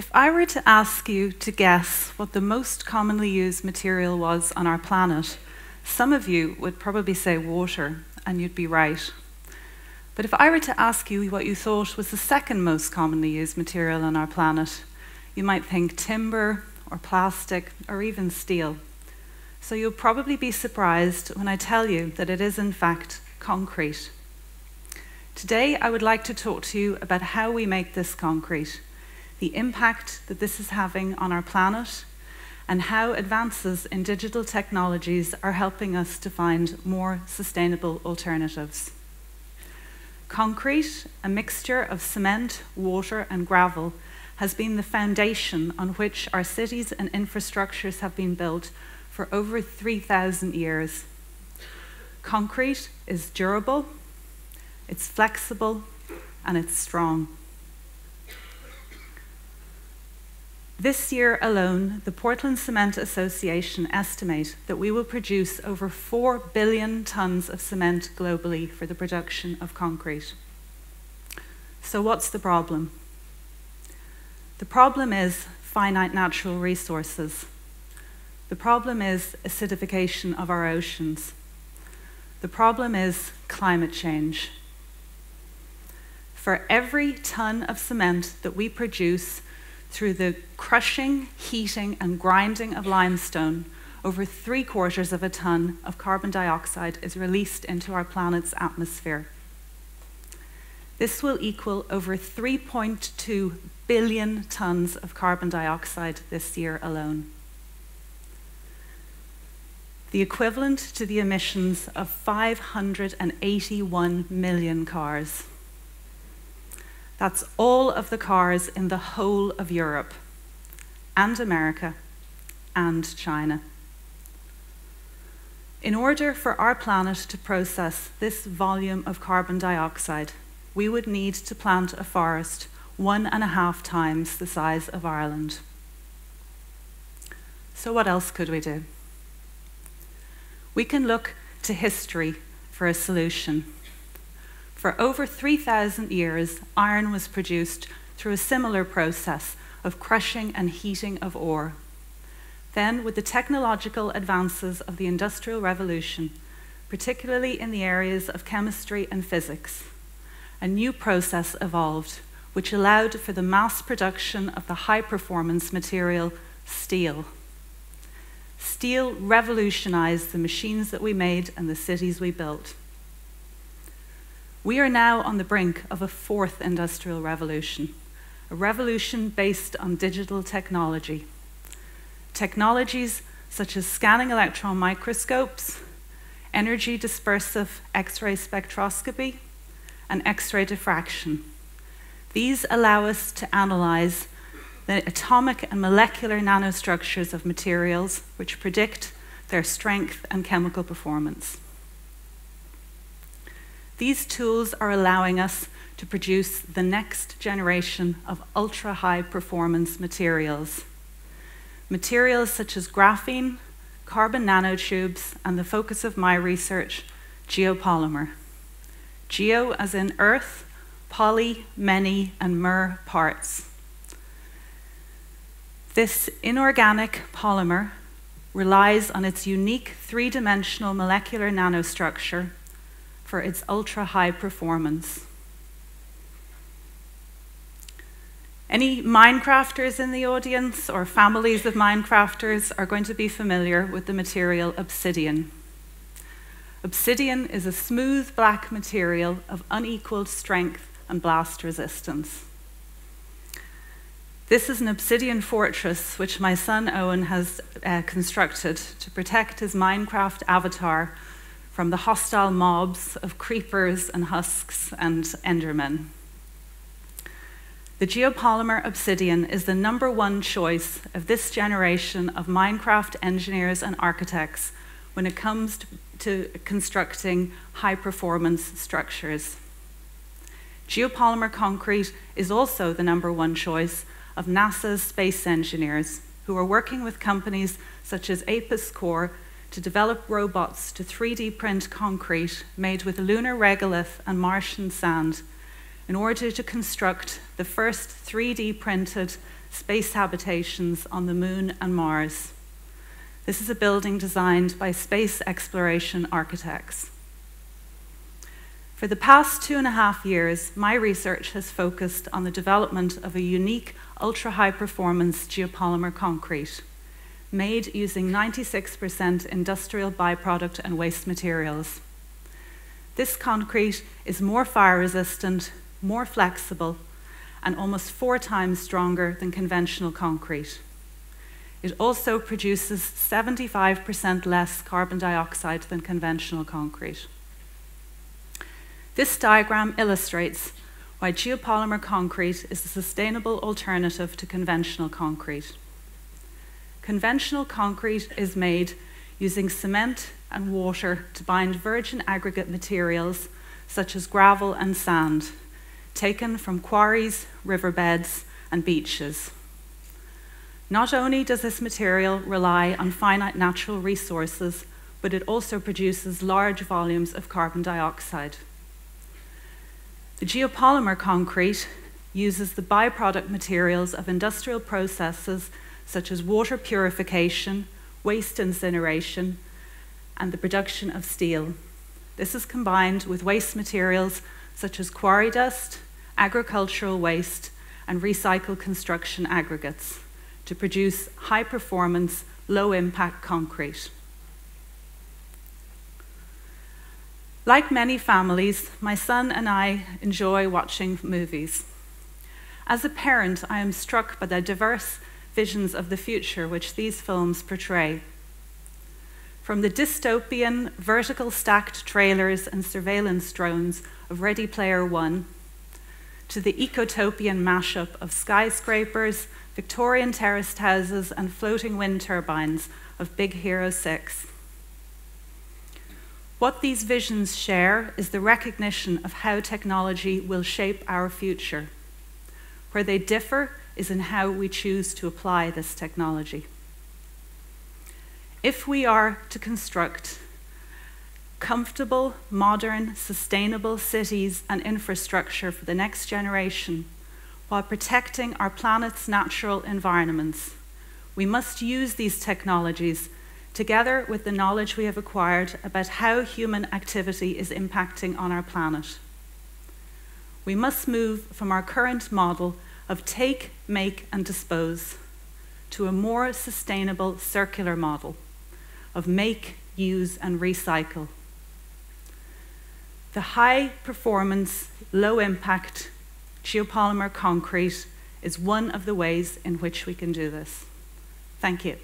If I were to ask you to guess what the most commonly used material was on our planet, some of you would probably say water, and you'd be right. But if I were to ask you what you thought was the second most commonly used material on our planet, you might think timber or plastic or even steel. So you'll probably be surprised when I tell you that it is, in fact, concrete. Today, I would like to talk to you about how we make this concrete, the impact that this is having on our planet, and how advances in digital technologies are helping us to find more sustainable alternatives. Concrete, a mixture of cement, water, and gravel, has been the foundation on which our cities and infrastructures have been built for over 3,000 years. Concrete is durable, it's flexible, and it's strong. This year alone, the Portland Cement Association estimate that we will produce over 4 billion tons of cement globally for the production of concrete. So what's the problem? The problem is finite natural resources. The problem is acidification of our oceans. The problem is climate change. For every ton of cement that we produce through the crushing, heating, and grinding of limestone, over three quarters of a ton of carbon dioxide is released into our planet's atmosphere. This will equal over 3.2 billion tons of carbon dioxide this year alone. The equivalent to the emissions of 581 million cars. That's all of the cars in the whole of Europe and America and China. In order for our planet to process this volume of carbon dioxide, we would need to plant a forest one and a half times the size of Ireland. So, what else could we do? We can look to history for a solution. For over 3,000 years, iron was produced through a similar process of crushing and heating of ore. Then, with the technological advances of the Industrial Revolution, particularly in the areas of chemistry and physics, a new process evolved which allowed for the mass production of the high performance material steel. Steel revolutionized the machines that we made and the cities we built. We are now on the brink of a fourth industrial revolution, a revolution based on digital technology. Technologies such as scanning electron microscopes, energy dispersive X ray spectroscopy, and X ray diffraction these allow us to analyze the atomic and molecular nanostructures of materials, which predict their strength and chemical performance. These tools are allowing us to produce the next generation of ultra high performance materials. Materials such as graphene, carbon nanotubes, and the focus of my research, geopolymer. Geo as in Earth, poly, many, and mer parts. This inorganic polymer relies on its unique three dimensional molecular nanostructure for its ultra high performance. Any Minecrafters in the audience or families of Minecrafters are going to be familiar with the material obsidian. Obsidian is a smooth black material of unequaled strength and blast resistance. This is an obsidian fortress which my son Owen has uh, constructed to protect his Minecraft avatar from the hostile mobs of creepers and husks and endermen. The geopolymer obsidian is the number one choice of this generation of Minecraft engineers and architects when it comes to, constructing high performance structures. Geopolymer concrete is also the number one choice of NASA's space engineers who are working with companies such as Apis Cor to develop robots to 3D print concrete made with lunar regolith and Martian sand in order to construct the first 3D printed space habitations on the Moon and Mars. This is a building designed by space exploration architects. For the past two and a half years, my research has focused on the development of a unique ultra high performance geopolymer concrete made using 96% industrial byproduct and waste materials. This concrete is more fire resistant, more flexible, and almost four times stronger than conventional concrete. It also produces 75% less carbon dioxide than conventional concrete. This diagram illustrates why geopolymer concrete is a sustainable alternative to conventional concrete. Conventional concrete is made using cement and water to bind virgin aggregate materials such as gravel and sand, taken from quarries, riverbeds, and beaches. Not only does this material rely on finite natural resources, but it also produces large volumes of carbon dioxide. The geopolymer concrete uses the byproduct materials of industrial processes such as water purification, waste incineration, and the production of steel. This is combined with waste materials such as quarry dust, agricultural waste, and recycled construction aggregates to produce high performance, low impact concrete. Like many families, my son and I enjoy watching movies. As a parent, I am struck by the diverse visions of the future which these films portray. From the dystopian, vertical stacked trailers and surveillance drones of Ready Player One to the ecotopian mashup of skyscrapers, Victorian terraced houses, and floating wind turbines of Big Hero 6. What these visions share is the recognition of how technology will shape our future. Where they differ is in how we choose to apply this technology. If we are to construct comfortable, modern, sustainable cities and infrastructure for the next generation, while protecting our planet's natural environments. We must use these technologies together with the knowledge we have acquired about how human activity is impacting on our planet. We must move from our current model of take, make, and dispose to a more sustainable circular model of make, use, and recycle. The high performance, low impact geopolymer concrete is one of the ways in which we can do this. Thank you.